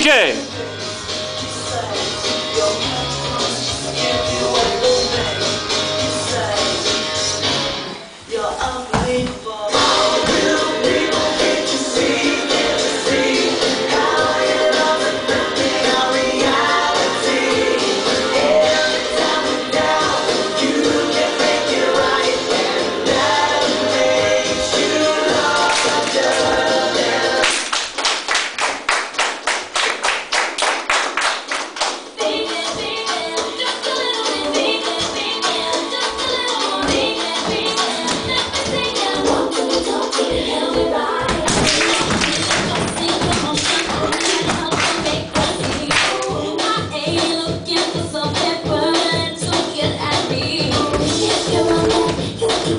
DJ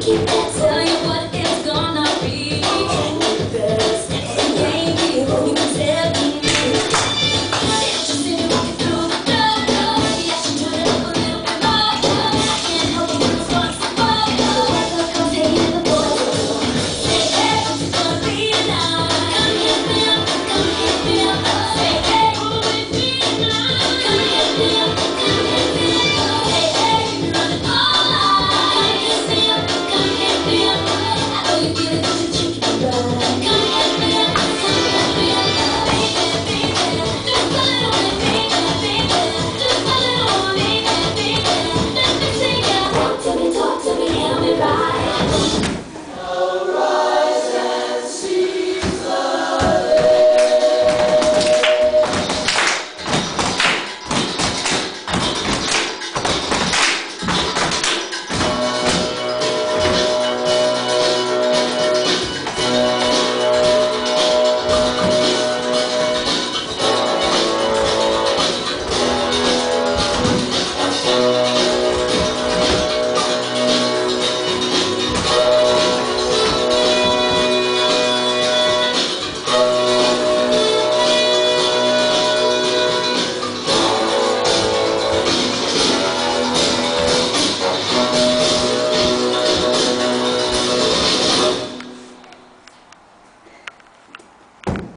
Thank you.